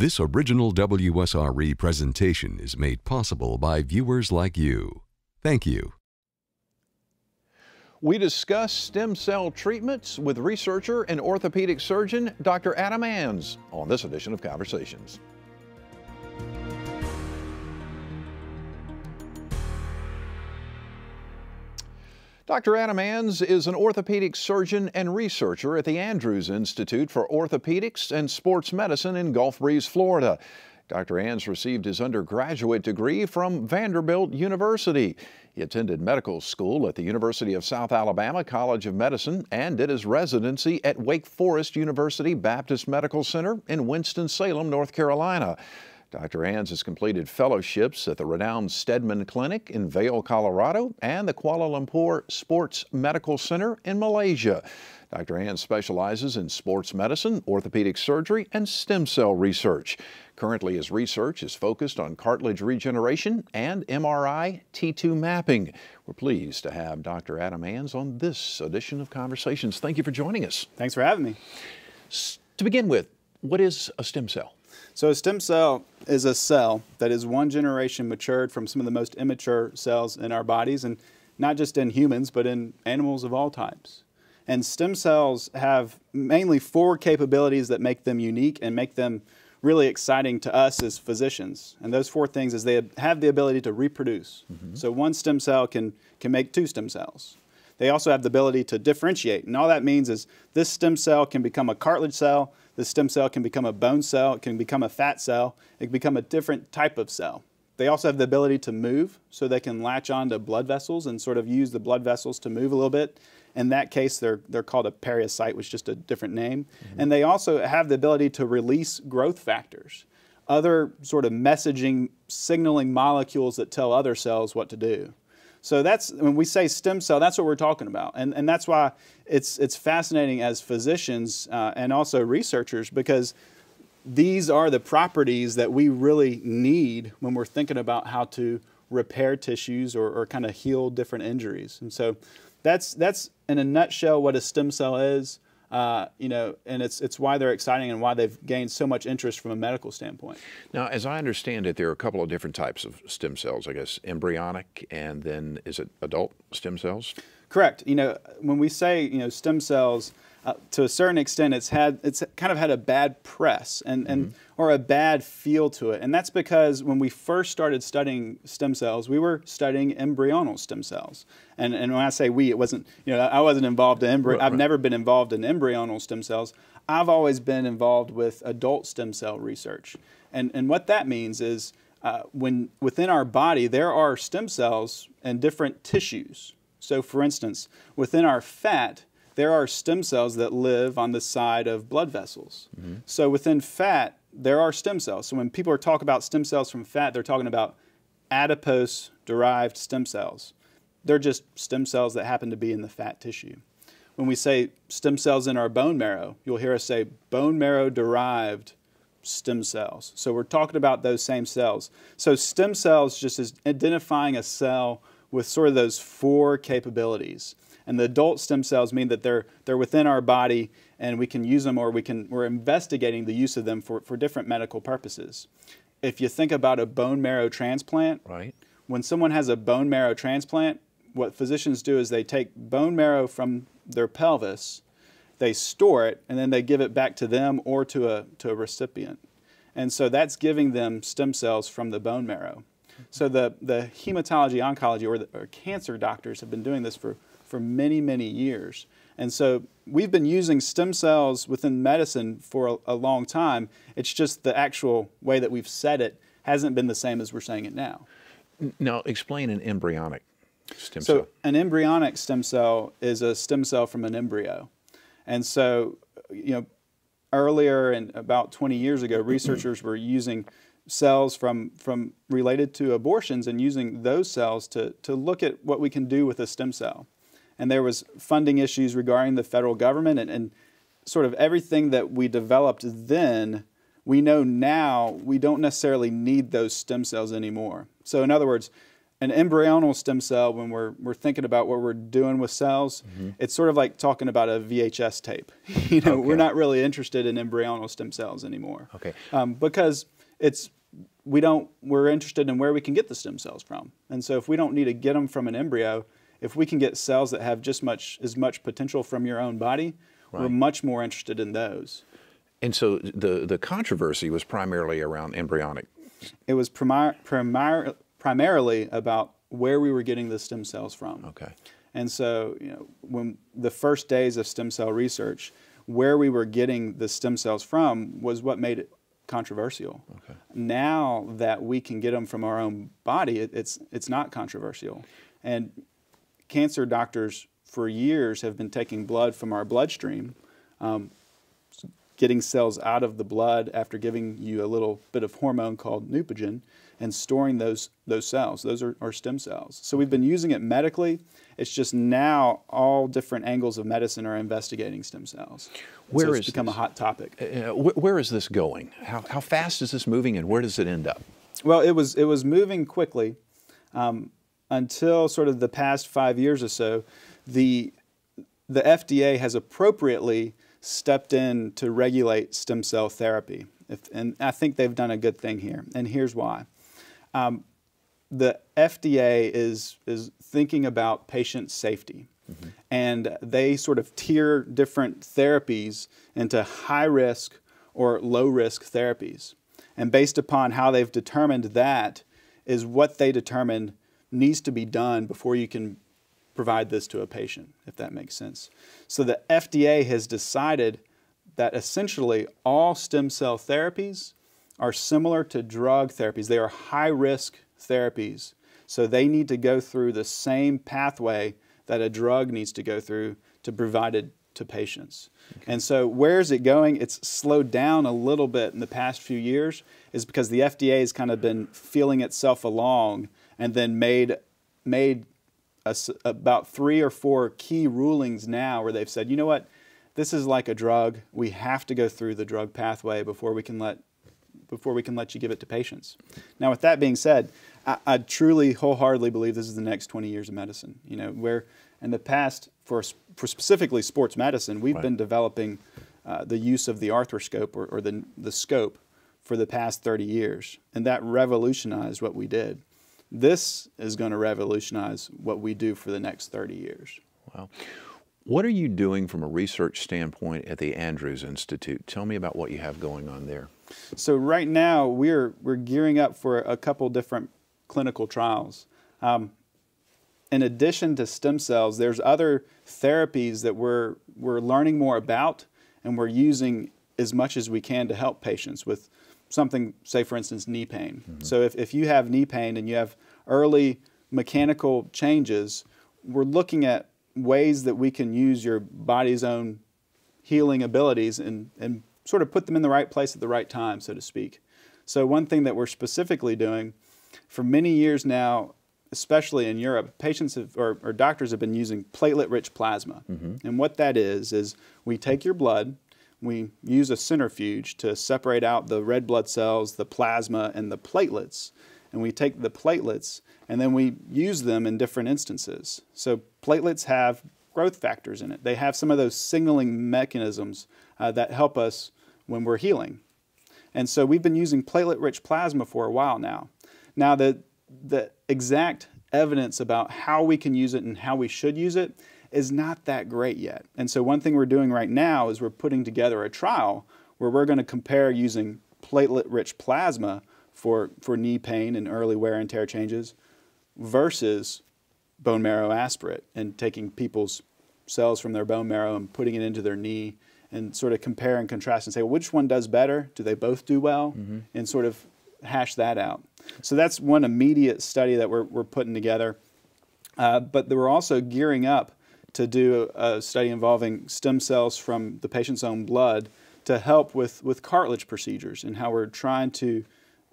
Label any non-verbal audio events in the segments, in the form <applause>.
This original WSRE presentation is made possible by viewers like you. Thank you. We discuss stem cell treatments with researcher and orthopedic surgeon Dr. Adam Anz on this edition of Conversations. Dr. Adam Anz is an orthopedic surgeon and researcher at the Andrews Institute for Orthopedics and Sports Medicine in Gulf Breeze, Florida. Dr. Anz received his undergraduate degree from Vanderbilt University. He attended medical school at the University of South Alabama College of Medicine and did his residency at Wake Forest University Baptist Medical Center in Winston-Salem, North Carolina. Dr. Anz has completed fellowships at the renowned Steadman Clinic in Vail, Colorado, and the Kuala Lumpur Sports Medical Center in Malaysia. Dr. Anz specializes in sports medicine, orthopedic surgery, and stem cell research. Currently, his research is focused on cartilage regeneration and MRI T2 mapping. We're pleased to have Dr. Adam Anz on this edition of Conversations. Thank you for joining us. Thanks for having me. To begin with, what is a stem cell? So a stem cell is a cell that is one generation matured from some of the most immature cells in our bodies, and not just in humans, but in animals of all types. And stem cells have mainly four capabilities that make them unique and make them really exciting to us as physicians. And those four things is they have the ability to reproduce. Mm-hmm. So one stem cell can, can make two stem cells. They also have the ability to differentiate. And all that means is this stem cell can become a cartilage cell, the stem cell can become a bone cell, it can become a fat cell, it can become a different type of cell. They also have the ability to move, so they can latch onto blood vessels and sort of use the blood vessels to move a little bit. In that case, they're, they're called a pericyte, which is just a different name. Mm-hmm. And they also have the ability to release growth factors, other sort of messaging, signaling molecules that tell other cells what to do. So that's when we say stem cell, that's what we're talking about, and and that's why it's it's fascinating as physicians uh, and also researchers because these are the properties that we really need when we're thinking about how to repair tissues or, or kind of heal different injuries. And so that's that's in a nutshell what a stem cell is. Uh, you know, and it's it's why they're exciting and why they've gained so much interest from a medical standpoint. Now, as I understand it, there are a couple of different types of stem cells. I guess embryonic, and then is it adult stem cells? Correct. You know, when we say you know stem cells, uh, to a certain extent, it's had it's kind of had a bad press and, and mm-hmm. or a bad feel to it, and that's because when we first started studying stem cells, we were studying embryonal stem cells, and and when I say we, it wasn't you know I wasn't involved in embryo. Right, I've right. never been involved in embryonal stem cells. I've always been involved with adult stem cell research, and and what that means is uh, when within our body there are stem cells and different tissues. So, for instance, within our fat there are stem cells that live on the side of blood vessels. Mm-hmm. So within fat, there are stem cells. So when people are talking about stem cells from fat, they're talking about adipose derived stem cells. They're just stem cells that happen to be in the fat tissue. When we say stem cells in our bone marrow, you'll hear us say bone marrow derived stem cells. So we're talking about those same cells. So stem cells just is identifying a cell with sort of those four capabilities. And the adult stem cells mean that they're, they're within our body and we can use them or we can, we're investigating the use of them for, for different medical purposes. If you think about a bone marrow transplant, right. when someone has a bone marrow transplant, what physicians do is they take bone marrow from their pelvis, they store it, and then they give it back to them or to a, to a recipient. And so that's giving them stem cells from the bone marrow. So the, the hematology oncology or, the, or cancer doctors have been doing this for for many, many years. And so we've been using stem cells within medicine for a, a, long time. It's just the actual way that we've said it hasn't been the same as we're saying it now. Now, explain an embryonic stem so cell. So, an embryonic stem cell is a stem cell from an embryo. And so, you know, earlier and about 20 years ago, researchers were using cells from, from related to abortions and using those cells to, to look at what we can do with a stem cell and there was funding issues regarding the federal government and, and sort of everything that we developed then we know now we don't necessarily need those stem cells anymore. So, in other words, an embryonal stem cell, when we're, we're thinking about what we're doing with cells, mm-hmm. it's sort of like talking about a VHS tape. <laughs> you know, okay. we're not really interested in embryonal stem cells anymore. Okay. Um, because it's we don't we're interested in where we can get the stem cells from. And so if we don't need to get them from an embryo, if we can get cells that have just much as much potential from your own body, right. we're much more interested in those. And so the the controversy was primarily around embryonic. It was primar- primar- primarily about where we were getting the stem cells from. Okay. And so, you know, when the first days of stem cell research, where we were getting the stem cells from was what made it controversial. Okay. Now that we can get them from our own body, it, it's it's not controversial. And cancer doctors for years have been taking blood from our bloodstream, um, getting cells out of the blood after giving you a little bit of hormone called Neupogen, and storing those those cells. Those are, are stem cells. So we've been using it medically. It's just now all different angles of medicine are investigating stem cells. Where so it's become this? a hot topic. Uh, where is this going? How, how fast is this moving, and where does it end up? Well, it was it was moving quickly um, until sort of the past five years or so. The the FDA has appropriately stepped in to regulate stem cell therapy, if, and I think they've done a good thing here. And here's why. Um, the FDA is is thinking about patient safety, mm-hmm. and they sort of tier different therapies into high risk or low risk therapies, and based upon how they've determined that is what they determine needs to be done before you can provide this to a patient, if that makes sense. So the FDA has decided that essentially all stem cell therapies are similar to drug therapies. They are high risk therapies. So they need to go through the same pathway that a drug needs to go through to provide it to patients. Okay. And so where is it going? It's slowed down a little bit in the past few years is because the FDA has kind of been feeling itself along and then made made a, about three or four key rulings now where they've said, you know what, this is like a drug. We have to go through the drug pathway before we can let before we can let you give it to patients. Now, with that being said, I, I truly, wholeheartedly believe this is the next 20 years of medicine. You know, where in the past, for, for specifically sports medicine, we've right. been developing uh, the use of the arthroscope or, or the, the scope for the past 30 years, and that revolutionized what we did. This is going to revolutionize what we do for the next 30 years. Wow. What are you doing from a research standpoint at the Andrews Institute? Tell me about what you have going on there. So right now we're we're gearing up for a couple different clinical trials. Um, in addition to stem cells, there's other therapies that we're we're learning more about, and we're using as much as we can to help patients with something, say for instance, knee pain. Mm-hmm. So if, if you have knee pain and you have early mechanical changes, we're looking at ways that we can use your body's own healing abilities and, and sort of put them in the right place at the right time, so to speak. So, one thing that we're specifically doing for many years now, especially in Europe, patients have, or, or doctors have been using platelet rich plasma. Mm-hmm. And what that is, is we take your blood, we use a centrifuge to separate out the red blood cells, the plasma, and the platelets. And we take the platelets and then we use them in different instances. So, platelets have growth factors in it, they have some of those signaling mechanisms uh, that help us when we're healing. And so we've been using platelet rich plasma for a while now. Now, the, the exact evidence about how we can use it and how we should use it is not that great yet. And so, one thing we're doing right now is we're putting together a trial where we're going to compare using platelet rich plasma for, for knee pain and early wear and tear changes versus bone marrow aspirate and taking people's cells from their bone marrow and putting it into their knee and sort of compare and contrast and say, well, which one does better? Do they both do well? Mm-hmm. And sort of hash that out. So that's one immediate study that we're, we're putting together. Uh, but we're also gearing up to do a study involving stem cells from the patient's own blood to help with, with cartilage procedures and how we're trying to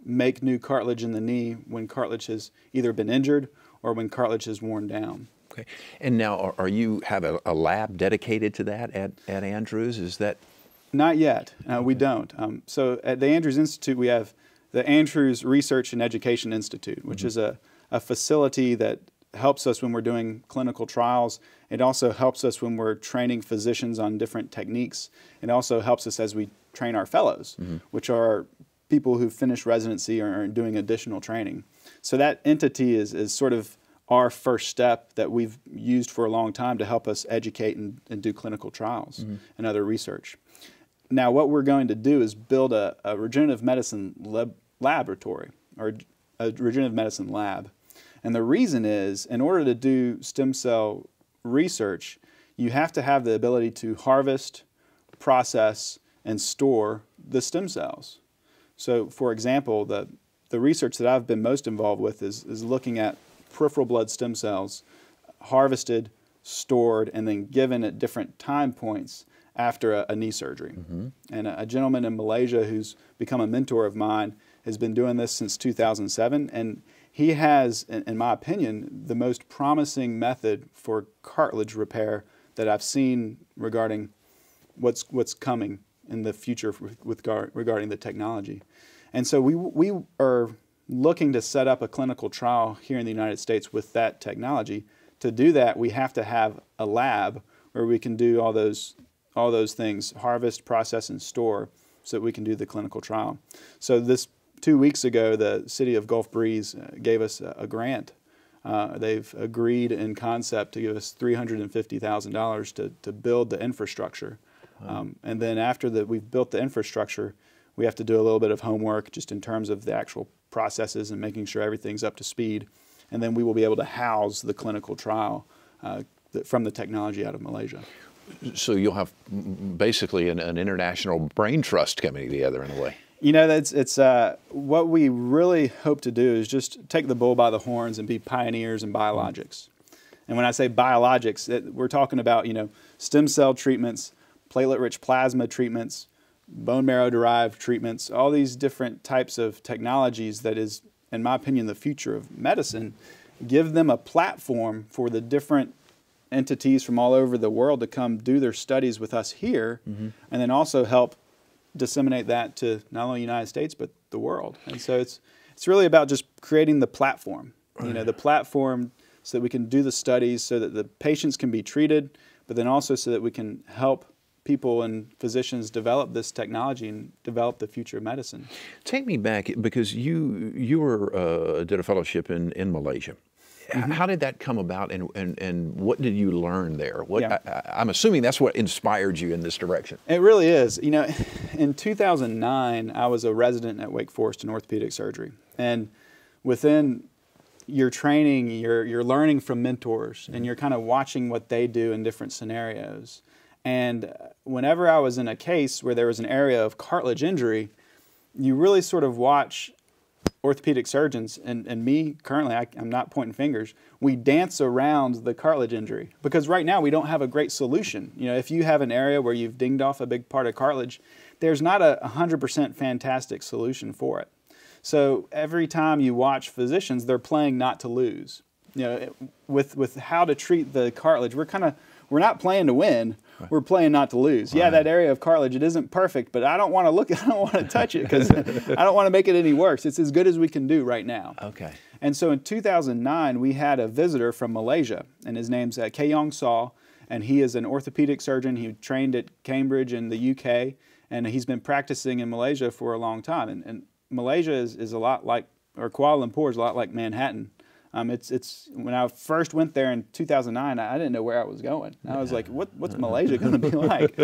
make new cartilage in the knee when cartilage has either been injured or when cartilage has worn down. Okay. And now, are, are you have a, a, lab dedicated to that at, at Andrews? Is that? Not yet. Uh, okay. We don't. Um, so at the Andrews Institute, we have the Andrews Research and Education Institute, which mm-hmm. is a, a facility that helps us when we're doing clinical trials. It also helps us when we're training physicians on different techniques. It also helps us as we train our fellows, mm-hmm. which are people who finish residency or are doing additional training. So that entity is, is sort of our first step that we've used for a long time to help us educate and, and do clinical trials mm-hmm. and other research. Now, what we're going to do is build a, a regenerative medicine lab, laboratory or a regenerative medicine lab. And the reason is, in order to do stem cell research, you have to have the ability to harvest, process, and store the stem cells. So, for example, the, the research that I've been most involved with is, is looking at peripheral blood stem cells harvested, stored, and then given at different time points after a, a knee surgery. Mm-hmm. And a, a, gentleman in Malaysia who's become a mentor of mine has been doing this since 2007. And he has, in, in my opinion, the most promising method for cartilage repair that I've seen regarding what's, what's coming in the future with, with regarding the technology. And so we, we are looking to set up a clinical trial here in the United States with that technology. To do that, we have to have a lab where we can do all those all those things, harvest, process, and store, so that we can do the clinical trial. So this two weeks ago, the city of Gulf Breeze uh, gave us a, grant. Uh, they've agreed in concept to give us $350,000 to, to build the infrastructure. Um, and then after that we've built the infrastructure, we have to do a little bit of homework just in terms of the actual processes and making sure everything's up to speed. And then we will be able to house the clinical trial uh, from the technology out of Malaysia. So you'll have basically an, an, international brain trust coming together in a way. You know, that's it's uh, what we really hope to do is just take the bull by the horns and be pioneers in biologics. And when I say biologics, it, we're talking about you know stem cell treatments, platelet-rich plasma treatments, bone marrow derived treatments, all these different types of technologies that is, in my opinion, the future of medicine, give them a platform for the different entities from all over the world to come do their studies with us here, mm-hmm. and then also help disseminate that to not only the United States but the world. And so it's it's really about just creating the platform. You know, the platform so that we can do the studies, so that the patients can be treated, but then also so that we can help people and physicians develop this technology and develop the future of medicine. Take me back because you you were uh, did a fellowship in in Malaysia. Mm-hmm. How did that come about, and, and, and what did you learn there? What yeah. I, am assuming that's what inspired you in this direction. It really is. You know, <laughs> in 2009, I was a resident at Wake Forest in orthopedic surgery, and within your training, you're you're learning from mentors, mm-hmm. and you're kind of watching what they do in different scenarios. And uh, whenever I was in a case where there was an area of cartilage injury, you really sort of watch orthopedic surgeons and, and me currently I, am not pointing fingers we dance around the cartilage injury. Because right now we don't have a great solution. You know if you have an area where you've dinged off a big part of cartilage there's not a 100% fantastic solution for it. So every time you watch physicians they're playing not to lose. You know with with how to treat the cartilage we're kind of we're not playing to win we're playing not to lose. Right. Yeah, that area of cartilage it isn't perfect, but I don't want to look. <laughs> I don't want to touch it because I don't want to make it any worse. It's as good as we can do right now. Okay. And so in 2009, we had a visitor from Malaysia, and his name's uh, Khay-Yong Saw, and he is an orthopedic surgeon. He trained at Cambridge in the UK, and he's been practicing in Malaysia for a long time. And, and Malaysia is, is a lot like, or Kuala Lumpur is a lot like Manhattan. Um, it's it's when I first went there in 2009, I didn't know where I was going. I was like, what what's Malaysia going to be <laughs> like?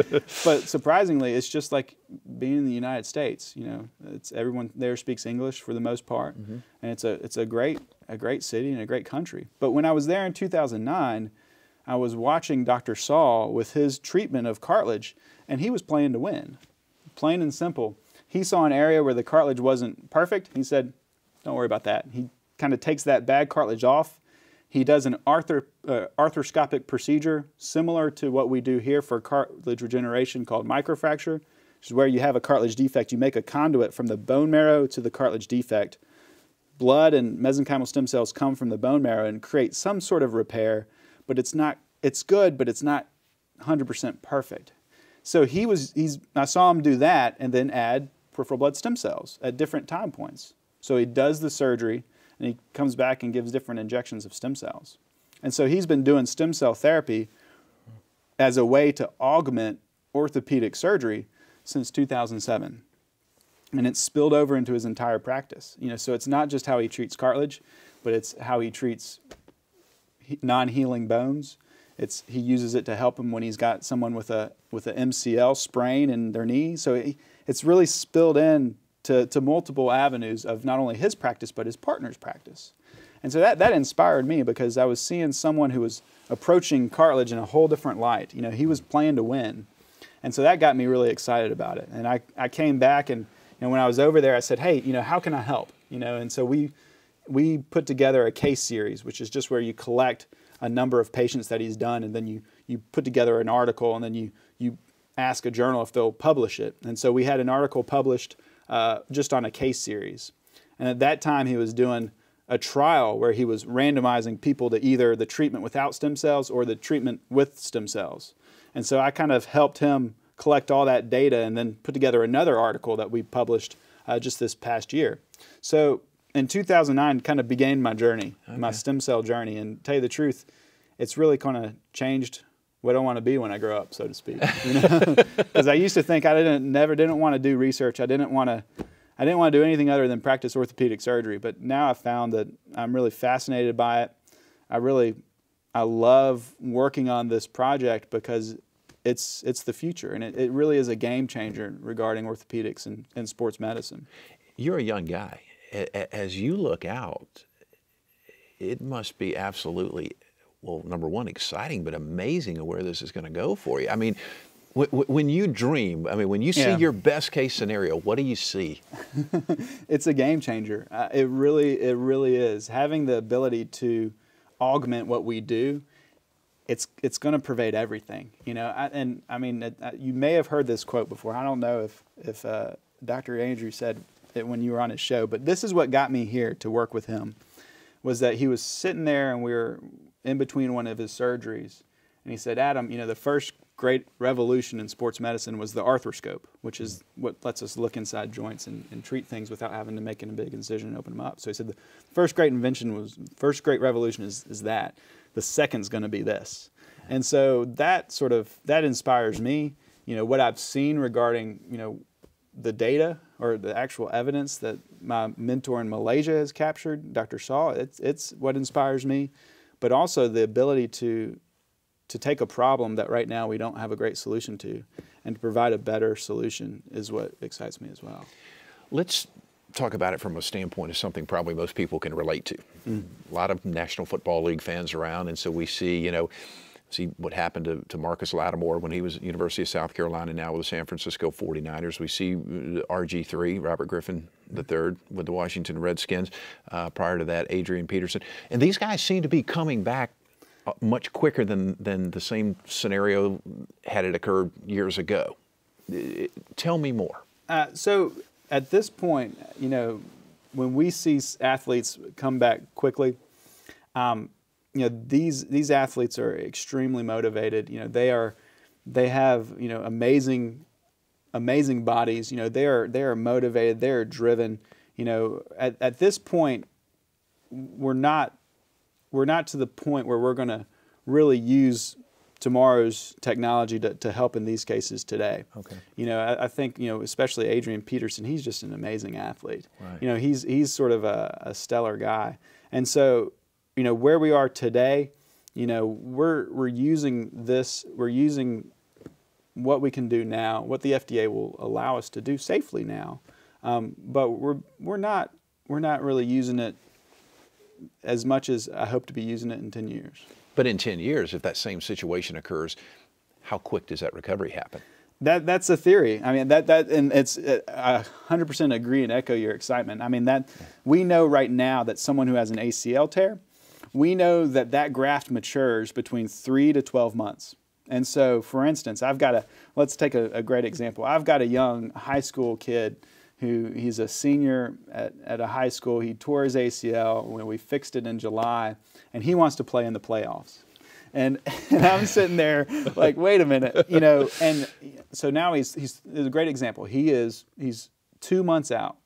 but surprisingly, it's just like being in the United States. You know, it's everyone there speaks English for the most part, mm-hmm. and it's a it's a great a great city and a great country. But when I was there in 2009, I was watching Dr. Saw with his treatment of cartilage, and he was playing to win, plain and simple. He saw an area where the cartilage wasn't perfect. He said, "Don't worry about that." He kind of takes that bad cartilage off. He does an arthro, uh, arthroscopic procedure similar to what we do here for cartilage regeneration called microfracture, which is where you have a cartilage defect. You make a conduit from the bone marrow to the cartilage defect. Blood and mesenchymal stem cells come from the bone marrow and create some sort of repair, but it's not. It's good, but it's not 100% perfect. So he was. He's. I saw him do that and then add peripheral blood stem cells at different time points. So he does the surgery and he comes back and gives different injections of stem cells. And so he's been doing stem cell therapy as a way to augment orthopedic surgery since 2007. And it's spilled over into his entire practice. You know, so it's not just how he treats cartilage, but it's how he treats non-healing bones. It's he uses it to help him when he's got someone with a with an MCL sprain in their knee. So it, it's really spilled in to, to multiple avenues of not only his practice but his partner's practice. And so that, that inspired me because I was seeing someone who was approaching cartilage in a whole different light. You know, he was playing to win. And so that got me really excited about it. And I, I came back and know, when I was over there, I said, hey, you know, how can I help? You know, and so we, we put together a case series, which is just where you collect a number of patients that he's done, and then you, you put together an article, and then you, you ask a journal if they'll publish it. And so we had an article published uh, just on a case series. And at that time, he was doing a trial where he was randomizing people to either the treatment without stem cells or the treatment with stem cells. And so I kind of helped him collect all that data and then put together another article that we published uh, just this past year. So in 2009, kind of began my journey, okay. my stem cell journey. And tell you the truth, it's really kind of changed what I want to be when I grow up, so to speak. Because you know? <laughs> I used to think I didn't, never didn't want to do research. I didn't want to, I didn't want to do anything other than practice orthopedic surgery. But now I've found that I'm really fascinated by it. I really, I love working on this project because it's it's the future, and it, it really is a game changer regarding orthopedics and, and sports medicine. You're a young guy. As you look out, it must be absolutely well, number one, exciting, but amazing of where this is going to go for you. I mean, when you dream, I mean, when you see yeah. your best case scenario, what do you see? <laughs> it's a game changer. Uh, it really, it really is. Having the ability to augment what we do, it's it's going to pervade everything. You know, I, and I mean, it, uh, you may have heard this quote before. I don't know if if uh, Dr. Andrew said it when you were on his show, but this is what got me here to work with him. Was that he was sitting there and we were in between one of his surgeries. And he said, Adam, you know, the first great revolution in sports medicine was the arthroscope, which is what lets us look inside joints and, and treat things without having to make a big incision and open them up. So he said the first great invention was, first great revolution is, is that. The second's going to be this. And so that sort of, that inspires me. You know, what I've seen regarding, you know, the data or the actual evidence that my mentor in Malaysia has captured, Dr. Saw, it's, it's what inspires me but also the ability to to take a problem that right now we don't have a great solution to and to provide a better solution is what excites me as well. Let's talk about it from a standpoint of something probably most people can relate to. Mm. A lot of National Football League fans around, and so we see, you know, see what happened to, to Marcus Lattimore when he was at University of South Carolina, now with the San Francisco 49ers. We see uh, RG3, Robert Griffin III, with the Washington Redskins. Uh, prior to that, Adrian Peterson. And these guys seem to be coming back uh, much quicker than, than the same scenario had it occurred years ago. Uh, tell me more. Uh, so at this point, you know, when we see athletes come back quickly, um, you know these these athletes are extremely motivated. You know they are they have you know amazing amazing bodies. You know they are they are motivated. They are driven. You know at, at this point we're not we're not to the point where we're going to really use tomorrow's technology to, to help in these cases today. Okay. You know, I, I, think, you know, especially Adrian Peterson, he's just an amazing athlete. Right. You know, he's he's sort of a, a stellar guy. And so you know where we are today you know we're we're using this we're using what we can do now what the FDA will allow us to do safely now um, but we're we're not we're not really using it as much as I hope to be using it in 10 years but in 10 years if that same situation occurs how quick does that recovery happen that that's a theory. I mean that that and it's I 100% agree and echo your excitement. I mean that we know right now that someone who has an ACL tear we know that that graft matures between 3 to 12 months. And so, for instance, I've got a, let's take a, a great example. I've got a young high school kid who he's a senior at, at a high school. He tore his ACL when we fixed it in July, and he wants to play in the playoffs. And, <laughs> and I'm sitting there like, wait a minute, you know. And so now he's, he's a great example. He is, he's two months out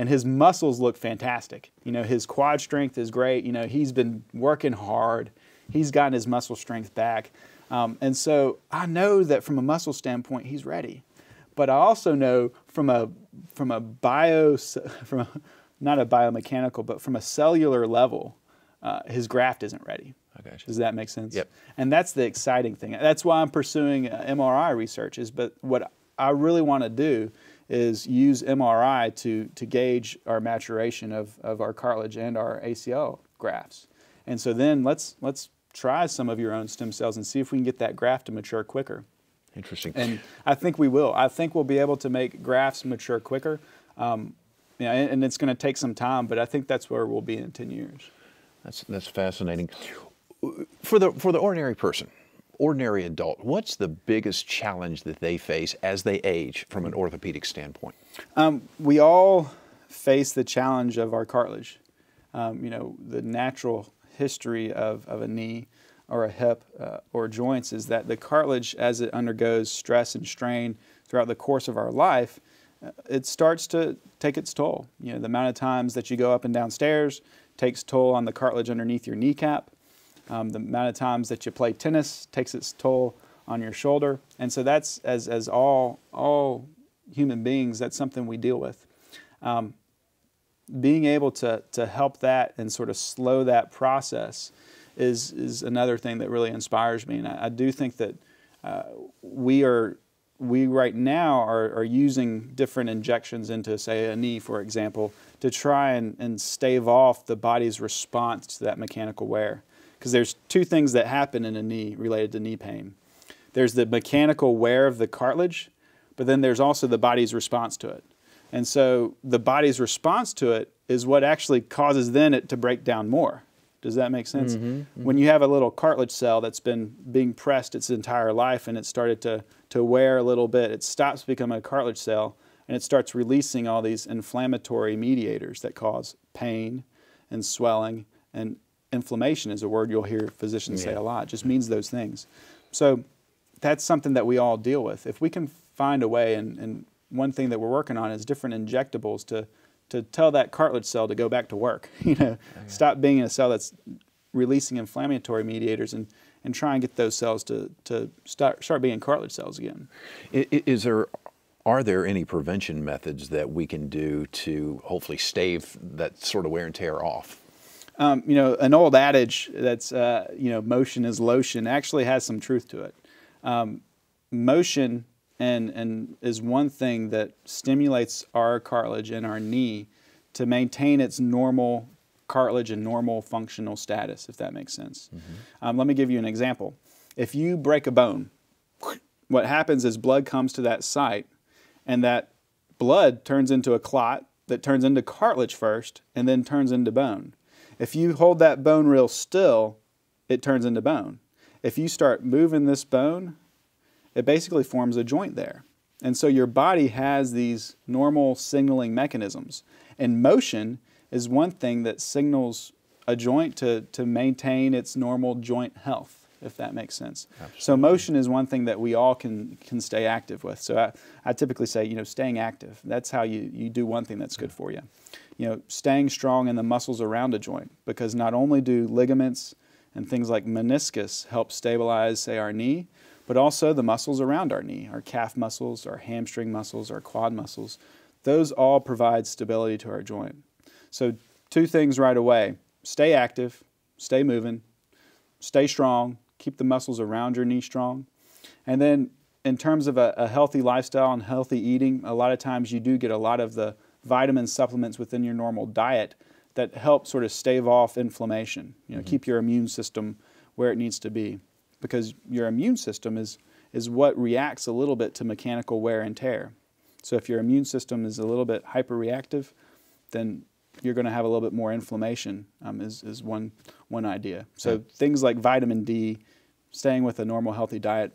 and his muscles look fantastic. You know, his quad strength is great. You know, he's been working hard. He's gotten his muscle strength back. Um, and so I know that from a muscle standpoint, he's ready. But I also know from a from a bio <laughs> from a, not a biomechanical, but from a cellular level, uh, his graft isn't ready. Okay. Does that make sense? Yep. And that's the exciting thing. That's why I'm pursuing uh, MRI research. Is but what I really want to do is use MRI to to gauge our maturation of, of our cartilage and our ACL grafts. And so then let's let's try some of your own stem cells and see if we can get that graft to mature quicker. Interesting. And I think we will. I think we'll be able to make grafts mature quicker. Um, yeah, and, and it's going to take some time, but I think that's where we'll be in 10 years. That's that's fascinating. For the for the ordinary person, ordinary adult, what's the biggest challenge that they face as they age from an orthopedic standpoint? Um, we all face the challenge of our cartilage. Um, you know, the natural history of, of a knee or a hip uh, or joints is that the cartilage, as it undergoes stress and strain throughout the course of our life, uh, it starts to take its toll. You know, the amount of times that you go up and down stairs takes toll on the cartilage underneath your kneecap. Um, the amount of times that you play tennis takes its toll on your shoulder. And so that's, as, as all, all human beings, that's something we deal with. Um, being able to, to help that and sort of slow that process is, is another thing that really inspires me. And I, I do think that uh, we are we right now are, are using different injections into, say, a knee, for example, to try and, and stave off the body's response to that mechanical wear. Because there's two things that happen in a knee related to knee pain. There's the mechanical wear of the cartilage, but then there's also the body's response to it. And so the body's response to it is what actually causes then it to break down more. Does that make sense? Mm-hmm, mm-hmm. When you have a little cartilage cell that's been being pressed its entire life and it started to, to wear a little bit, it stops becoming a cartilage cell and it starts releasing all these inflammatory mediators that cause pain and swelling and inflammation is a word you'll hear physicians yeah. say a lot. It just means those things. So that's something that we all deal with. If we can find a way, and, and one thing that we're working on is different injectables to to tell that cartilage cell to go back to work. <laughs> You know, okay. stop being in a cell that's releasing inflammatory mediators and, and try and get those cells to, to start, start being cartilage cells again. Is there, are there any prevention methods that we can do to hopefully stave that sort of wear and tear off? Um, you know, an old adage that's, uh, you know, motion is lotion actually has some truth to it. Um, motion and, and is one thing that stimulates our cartilage in our knee to maintain its normal cartilage and normal functional status, if that makes sense. Mm-hmm. Um, let me give you an example. If you break a bone, what happens is blood comes to that site, and that blood turns into a clot that turns into cartilage first and then turns into bone. If you hold that bone real still, it turns into bone. If you start moving this bone, it basically forms a joint there. And so your body has these normal signaling mechanisms. And motion is one thing that signals a joint to, to maintain its normal joint health, if that makes sense. Absolutely. So motion is one thing that we all can, can stay active with. So I, I typically say, you know, staying active. That's how you, you do one thing that's good for you. You know, staying strong in the muscles around a joint, because not only do ligaments and things like meniscus help stabilize, say, our knee, but also the muscles around our knee, our calf muscles, our hamstring muscles, our quad muscles. Those all provide stability to our joint. So, two things right away stay active, stay moving, stay strong, keep the muscles around your knee strong. And then, in terms of a, a healthy lifestyle and healthy eating, a lot of times you do get a lot of the vitamin supplements within your normal diet that help sort of stave off inflammation, you know, mm-hmm. keep your immune system where it needs to be because your immune system is, is what reacts a little bit to mechanical wear and tear. So if your immune system is a little bit hyperreactive, then you're going to have a little bit more inflammation. Um, is is one one idea. So yeah. things like vitamin D, staying with a normal healthy diet,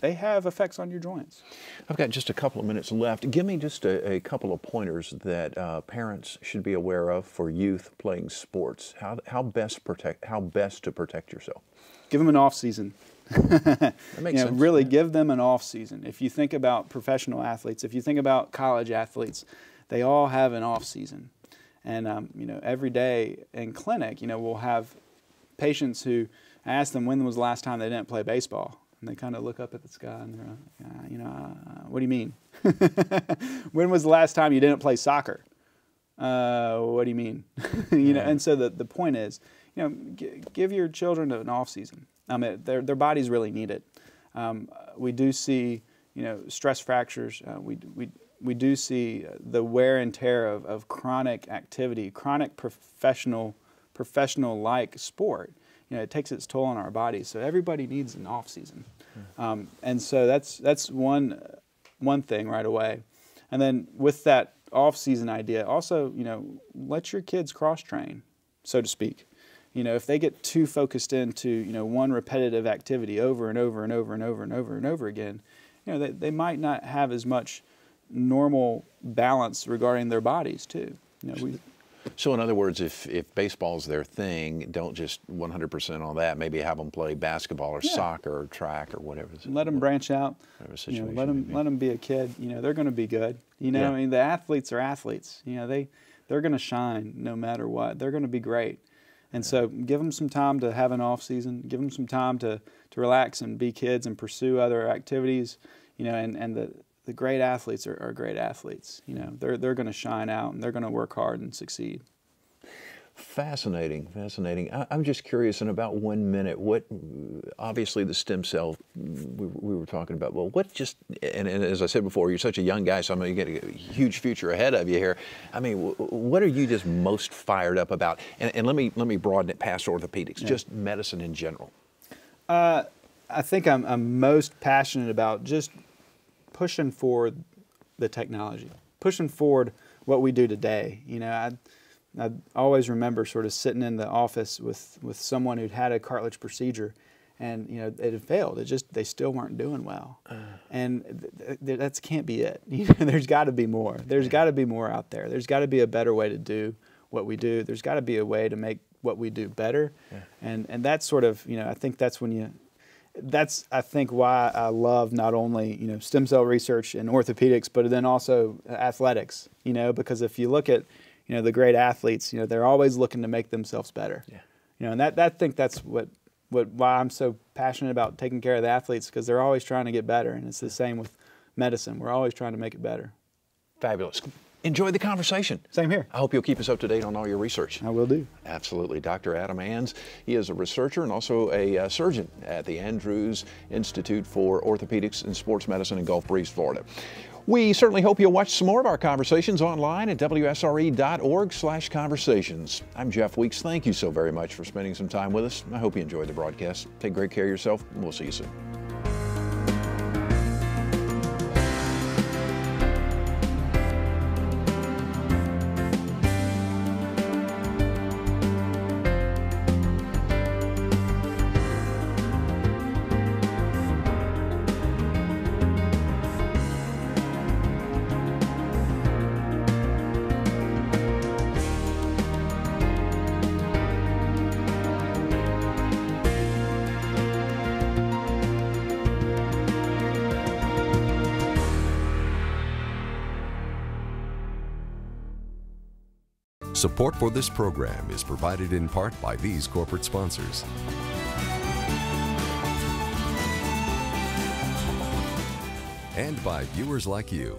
they, have effects on your joints. I've got just a couple of minutes left. Give me just a, a couple of pointers that uh, parents should be aware of for youth playing sports. How how best protect how best to protect yourself give them an off season. <laughs> that makes you know, sense. Really give them an off season. If you think about professional athletes, if you think about college athletes, they all have an off season. And um, you know, every day in clinic, you know, we'll have patients who ask them when was the last time they didn't play baseball, and they kind of look up at the sky and they're like, uh, you know, uh, what do you mean? <laughs> when was the last time you didn't play soccer? Uh, what do you mean? <laughs> you know, and so the, the point is, you know, g- give your children an off season. I mean, their their bodies really need it. Um, we do see, you know, stress fractures. Uh, we we we do see the wear and tear of, of chronic activity, chronic professional professional like sport. You know, it takes its toll on our bodies. So everybody needs an off season, um, and so that's that's one one thing right away. And then with that off season idea, also you know, let your kids cross train, so to speak. You know, if they get too focused into you know one repetitive activity over and over and over and over and over and over again, you know, they, they might not have as much normal balance regarding their bodies too. You know, we, So, in other words, if, if baseball's their thing, don't just 100% on that. Maybe have them play basketball or Yeah. soccer or track or whatever. let them branch out. You know, let them be. let them be a kid. You know, they're going to be good. You know, Yeah. I mean, the athletes are athletes. You know, they they're going to shine no matter what. They're going to be great. And so, give them some time to have an off season. Give them some time to to relax and be kids and pursue other activities. You know, and and the the great athletes are, are great athletes. You know, they're they're going to shine out and they're going to work hard and succeed. Fascinating, fascinating. I, I'm just curious in about one minute, what, obviously the stem cell we, we were talking about, well, what just, and, and as I said before, you're such a young guy, so I'm going to get a huge future ahead of you here. I mean, wh- what are you just most fired up about? And, and let me let me broaden it past orthopedics, just medicine in general. Uh, I think I'm, I'm most passionate about just pushing forward the technology, pushing forward what we do today. You know, I, I always remember sort of sitting in the office with, with someone who'd had a cartilage procedure and, you know, it had failed. It just, they still weren't doing well. Uh. and th- th- that can't be it. <laughs> You know, there's got to be more. There's got to be more out there. There's got to be a better way to do what we do. There's got to be a way to make what we do better. And, and that's sort of, you know, I think that's when you, that's I think why I love not only you know stem cell research and orthopedics, but then also athletics. You know, because if you look at you know the great athletes, you know they're always looking to make themselves better. Yeah. You know, and that that I think that's what what why I'm so passionate about taking care of the athletes because they're always trying to get better, and it's the same with medicine. We're always trying to make it better. Fabulous. Enjoy the conversation. Same here. I hope you'll keep us up to date on all your research. I will do. Absolutely. Dr. Adam Anz, he is a researcher and also a uh, surgeon at the Andrews Institute for Orthopedics and Sports Medicine in Gulf Breeze, Florida. We certainly hope you'll watch some more of our conversations online at wsre.org slash conversations. I'm Jeff Weeks. Thank you so very much for spending some time with us. I hope you enjoyed the broadcast. Take great care of yourself, and we'll see you soon. Support for this program is provided in part by these corporate sponsors. And by viewers like you.